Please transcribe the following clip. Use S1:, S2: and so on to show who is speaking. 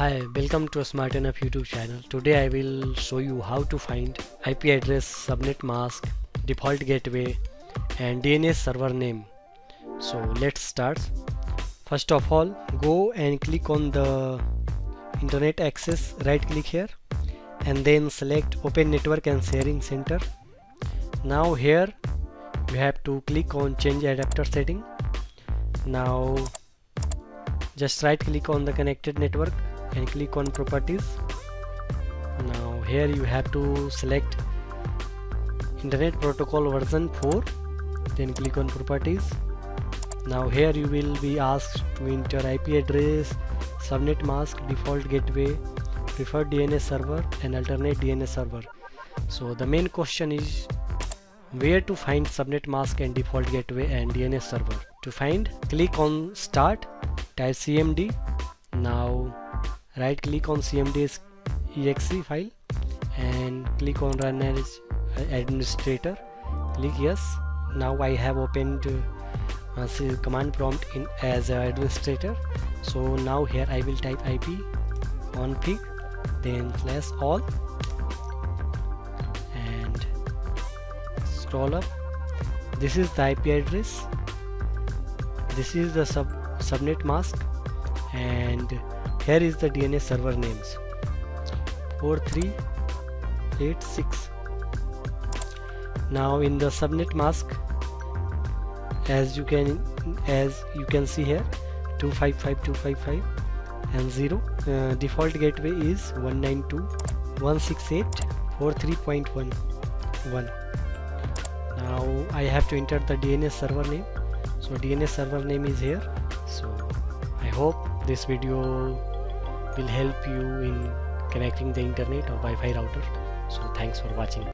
S1: Hi, welcome to Smart Enough YouTube channel. Today I will show you how to find IP address, subnet mask, default gateway and DNS server name. So let's start. First of all, go and click on the internet access, right click here and then select open network and sharing center. Now here you have to click on change adapter setting. Now just right click on the connected network and click on properties. Now here you have to select internet protocol version 4 then click on properties. Now here you will be asked to enter IP address subnet mask default gateway preferred DNS server and alternate DNS server. So the main question is where to find subnet mask and default gateway and DNS server? To find click on start type cmd now right click on cmd's exe file and click on run as administrator. Click yes. Now I have opened uh, command prompt in as administrator. So now here I will type IP config then slash all and scroll up. This is the IP address. This is the sub subnet mask and here is the DNS server names. 4386 now in the subnet mask as you can as you can see here 255255 and 0 uh, default gateway is 192.168.43.1 now I have to enter the DNS server name. So DNS server name is here. So I hope this video will help you in connecting the internet or Wi-Fi router. So thanks for watching